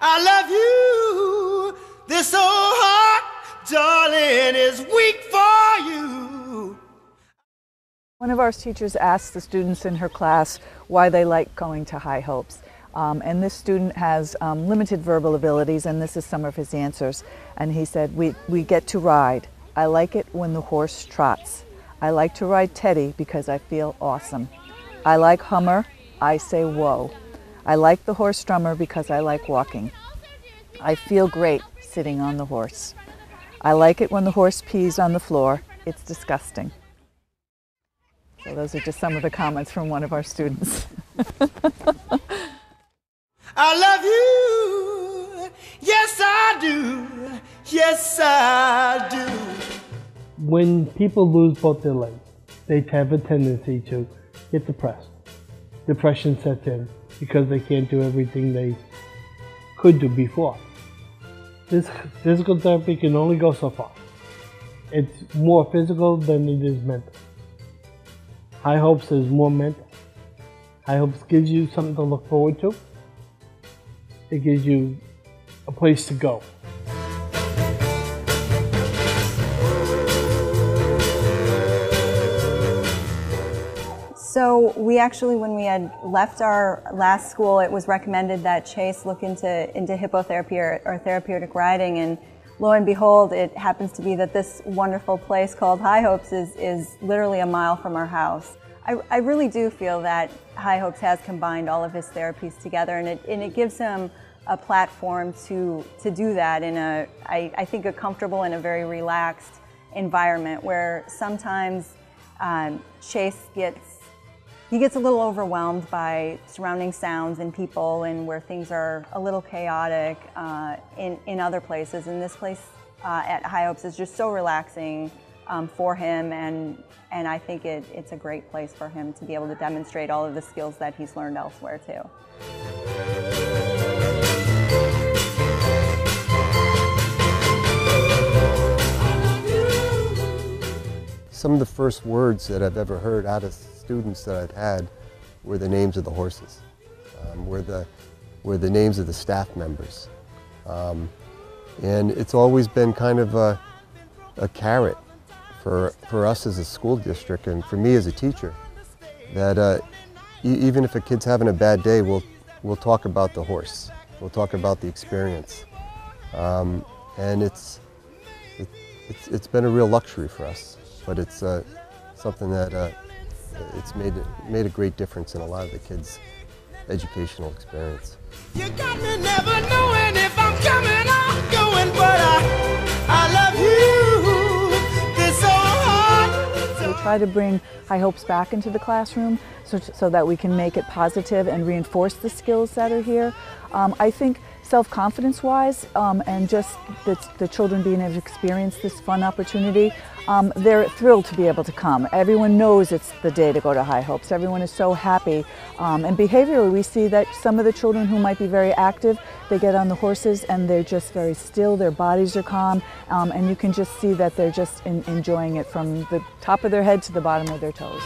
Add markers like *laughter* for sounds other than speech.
I love you. This old heart, darling, is weak for you. One of our teachers asked the students in her class why they like going to High Hopes. Um, and this student has um, limited verbal abilities, and this is some of his answers. And he said, we, we get to ride. I like it when the horse trots. I like to ride Teddy because I feel awesome. I like Hummer. I say whoa. I like the horse drummer because I like walking. I feel great sitting on the horse. I like it when the horse pees on the floor. It's disgusting. So those are just some of the comments from one of our students. *laughs* I love you. Yes, I do. Yes, I do. When people lose both their legs, they have a tendency to get depressed. Depression sets in because they can't do everything they could do before. This physical therapy can only go so far. It's more physical than it is mental. High Hopes is more mental. High Hopes gives you something to look forward to. It gives you a place to go. So we actually, when we had left our last school, it was recommended that Chase look into, into hippotherapy or, or therapeutic riding. And lo and behold, it happens to be that this wonderful place called High Hopes is, is literally a mile from our house. I, I really do feel that High Hopes has combined all of his therapies together and it, and it gives him a platform to, to do that in a, I, I think, a comfortable and a very relaxed environment where sometimes um, Chase gets he gets a little overwhelmed by surrounding sounds and people and where things are a little chaotic uh, in, in other places. And this place uh, at High Hopes is just so relaxing um, for him and, and I think it, it's a great place for him to be able to demonstrate all of the skills that he's learned elsewhere too. Some of the first words that I've ever heard out of students that I've had were the names of the horses, um, were, the, were the names of the staff members. Um, and it's always been kind of a, a carrot for, for us as a school district and for me as a teacher that uh, e even if a kid's having a bad day, we'll, we'll talk about the horse. We'll talk about the experience. Um, and it's, it, it's, it's been a real luxury for us, but it's uh, something that uh, it's made, made a great difference in a lot of the kids' educational experience. You got me never knowing if I'm coming or going, but I, I love you. This so. We try to bring high hopes back into the classroom so, so that we can make it positive and reinforce the skills that are here. Um, I think self-confidence wise um, and just the, the, children being able to experience this fun opportunity, um, they're thrilled to be able to come. Everyone knows it's the day to go to High Hopes. Everyone is so happy. Um, and behaviorally, we see that some of the children who might be very active, they get on the horses and they're just very still, their bodies are calm, um, and you can just see that they're just in, enjoying it from the top of their head to the bottom of their toes.